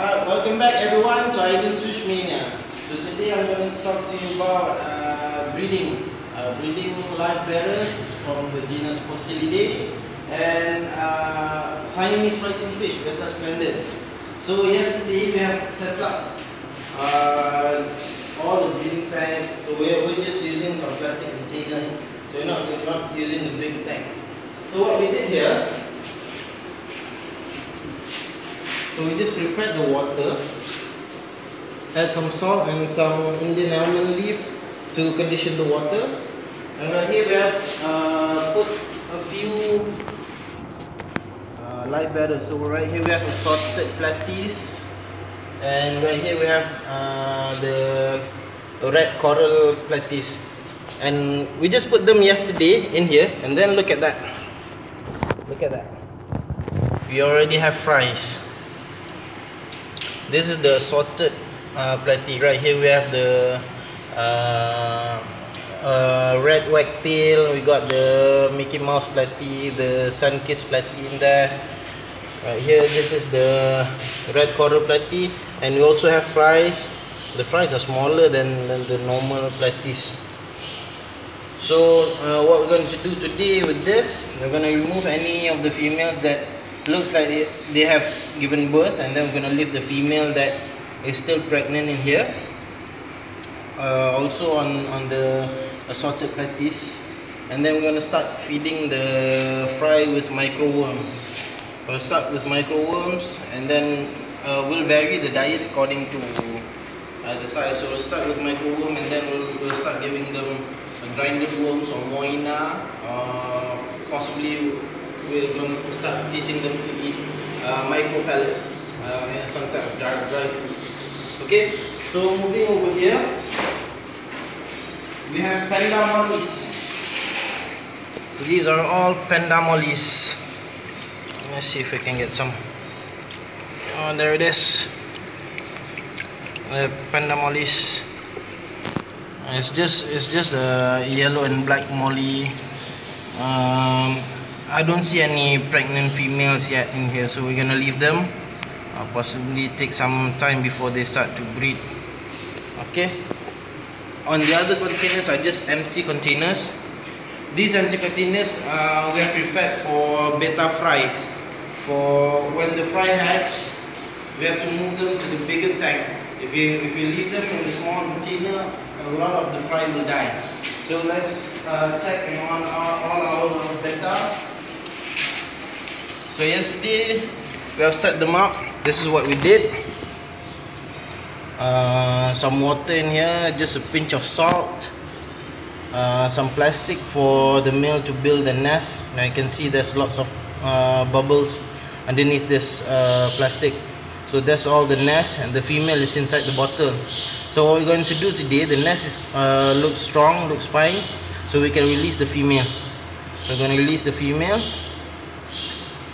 Uh, welcome back everyone to Ideal Switch Mania. So today I'm going to talk to you about uh, breeding. Uh, breeding live bearers from the genus Phocelidae and uh, Siamese fighting fish, Betta splendens. So yesterday we have set up uh, all the breeding tanks. So we're, we're just using some plastic containers. So we're not, we're not using the big tanks. So what we did here So we just prepared the water, add some salt and some Indian almond leaf to condition the water. And right here we have uh, put a few uh, live bearers. So right here we have assorted platies, and right here we have uh, the red coral platies. And we just put them yesterday in here, and then look at that. Look at that. We already have fries this is the assorted uh, platy right? Here we have the uh, uh, red wagtail we got the Mickey Mouse platy the sun kiss platy in there. Right here this is the red coral platy and we also have fries. The fries are smaller than, than the normal platies so uh, what we're going to do today with this we're going to remove any of the females that looks like they, they have given birth and then we're going to leave the female that is still pregnant in here. Uh, also on, on the assorted platies and then we're going to start feeding the fry with micro worms we'll start with micro worms and then uh, we'll vary the diet according to uh, the size. So we'll start with micro worm and then we'll, we'll start giving them grinded worms or moina uh, possibly we're going to start teaching them to eat uh, micro pellets uh, and of dry, dry food. Okay, so moving over here, we have panda mollies. These are all panda mollies. Let's see if we can get some. Oh, there it is. The panda mollies. It's just it's just a yellow and black molly. Um, I don't see any pregnant females yet in here so we're gonna leave them. Uh, possibly take some time before they start to breed. Okay. On the other containers are just empty containers. These empty containers uh, we have prepared for betta fries. For when the fry hatch we have to move them to the bigger tank. If you if you leave them in the small container a lot of the fry will die. So let's uh, check on all, our betta so yesterday we have set them up. This is what we did. Uh, some water in here, just a pinch of salt. Uh, some plastic for the male to build a nest. Now you can see there's lots of uh, bubbles underneath this uh, plastic. So that's all the nest and the female is inside the bottle. So what we're going to do today, the nest is uh, looks strong, looks fine. So we can release the female. We're going to release the female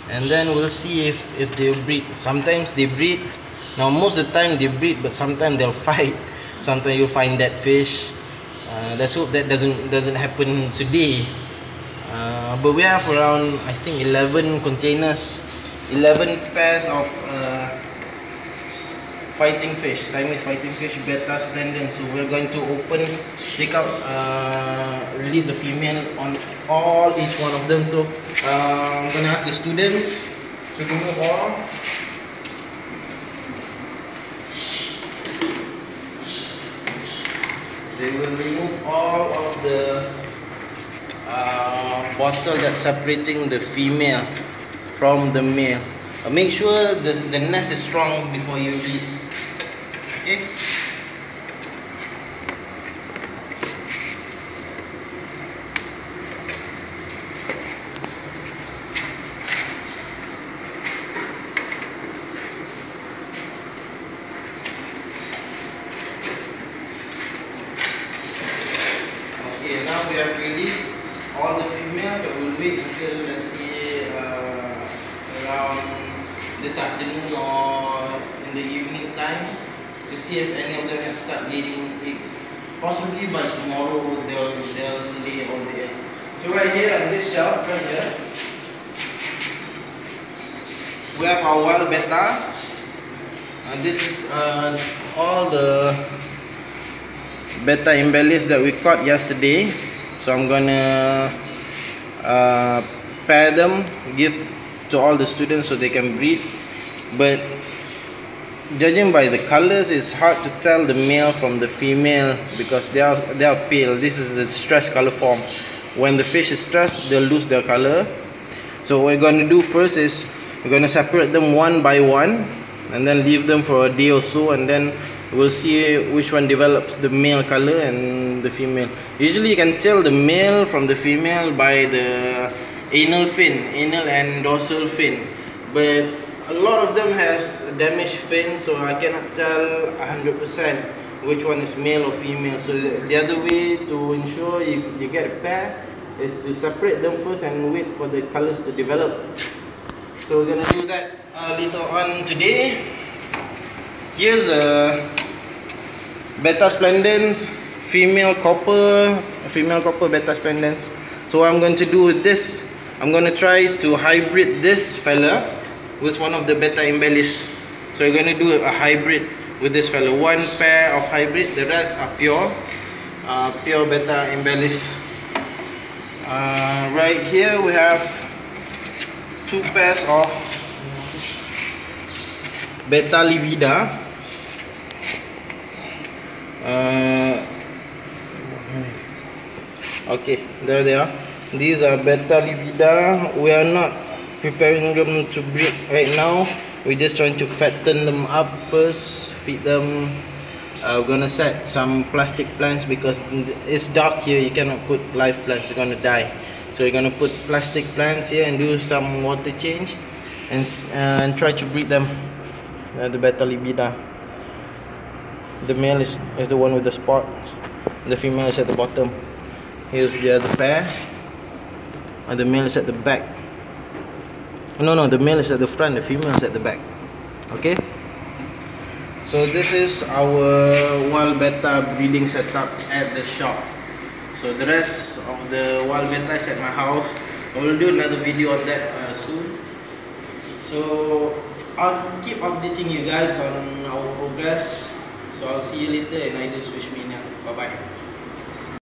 and then we'll see if if they breed. Sometimes they breed. Now most of the time they breed but sometimes they'll fight. Sometimes you'll find that fish. Uh, let's hope that doesn't doesn't happen today. Uh, but we have around I think 11 containers. 11 pairs of fighting fish Siamese fighting fish Betta splendens so we're going to open take out uh, release the female on all each one of them. So uh, I'm gonna ask the students to remove all they will remove all of the uh, bottle that's separating the female from the male. Uh, make sure the, the nest is strong before you release okay now we have released all the females. So we'll wait until let's say uh, around this afternoon or in the evening to see if any of them have start laying eggs. Possibly by tomorrow they'll they'll lay all the eggs. So right here on this shelf, right here, we have our wild bettas. And this is uh, all the Betta imbellis that we caught yesterday. So I'm gonna uh, pair them, give to all the students so they can breed. But judging by the colors, it's hard to tell the male from the female because they are they are pale. This is the stress color form. When the fish is stressed, they'll lose their color. So what we're gonna do first is we're gonna separate them one by one and then leave them for a day or so and then we'll see which one develops the male color and the female usually you can tell the male from the female by the anal fin anal and dorsal fin but a lot of them has damaged fin so I cannot tell 100% which one is male or female. So the other way to ensure you, you get a pair is to separate them first and wait for the colors to develop. So we're gonna do that uh, later on today. Here's a beta splendens female copper female copper beta splendens. So what i'm going to do with this i'm to try to hybrid this fella with one of the Betta imbellis so we're going to do a hybrid with this fellow. One pair of hybrid the rest are pure uh, pure Betta imbellis uh, right here we have two pairs of Betta livida. Uh, okay there they are. These are Betta livida. We are not preparing them to breed right now. We're just trying to fatten them up first feed them. Uh, we're gonna set some plastic plants because it's dark here. You cannot put live plants it's gonna die. So we're gonna put plastic plants here and do some water change and, uh, and try to breed them. Uh, the Betta livida the male is, is the one with the spots the female is at the bottom. Here's the other pair. And the male is at the back no no the male is at the front the female is at the back. Okay? So this is our wild beta breeding setup at the shop. So the rest of the wild beta is at my house. I will do another video on that uh, soon. So I'll keep updating you guys on our progress. So I'll see you later in Idle Switch Mania. Bye bye.